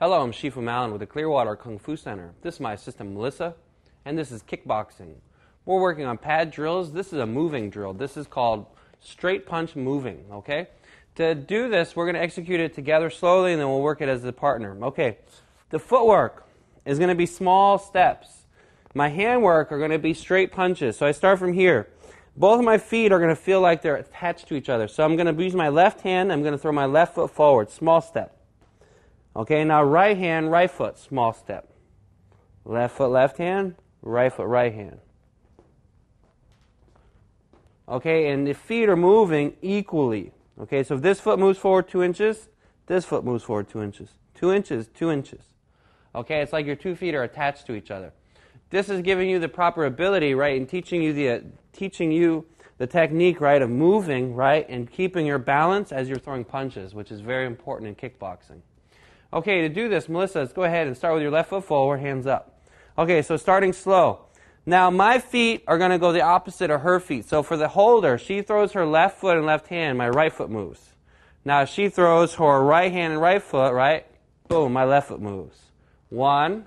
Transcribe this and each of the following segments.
Hello, I'm Shifu Malin with the Clearwater Kung Fu Center. This is my assistant Melissa, and this is kickboxing. We're working on pad drills. This is a moving drill. This is called straight punch moving, okay? To do this, we're going to execute it together slowly, and then we'll work it as a partner. Okay, the footwork is going to be small steps. My handwork are going to be straight punches. So I start from here. Both of my feet are going to feel like they're attached to each other. So I'm going to use my left hand. I'm going to throw my left foot forward. Small step. Okay, now right hand, right foot. Small step. Left foot, left hand. Right foot, right hand. Okay, and the feet are moving equally. Okay, so if this foot moves forward two inches, this foot moves forward two inches. Two inches, two inches. Okay, it's like your two feet are attached to each other. This is giving you the proper ability, right, and teaching you the uh, teaching you the technique, right, of moving, right, and keeping your balance as you're throwing punches, which is very important in kickboxing. Okay, to do this, Melissa, let's go ahead and start with your left foot forward, hands up. Okay, so starting slow. Now, my feet are going to go the opposite of her feet. So for the holder, she throws her left foot and left hand, my right foot moves. Now, she throws her right hand and right foot, right? Boom, my left foot moves. One,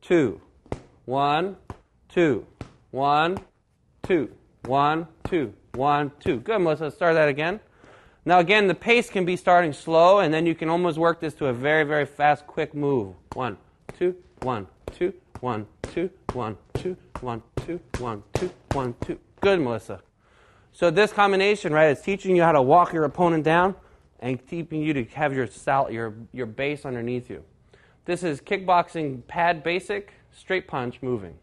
two. One, two. One, two. One, two. One, two. Good, Melissa. Let's start that again. Now, again, the pace can be starting slow, and then you can almost work this to a very, very fast, quick move. One, two, one, two, one, two, one, two, one, two, one, two, one, two. Good, Melissa. So this combination, right, is teaching you how to walk your opponent down and keeping you to have your sal- your your base underneath you. This is kickboxing pad basic straight punch moving.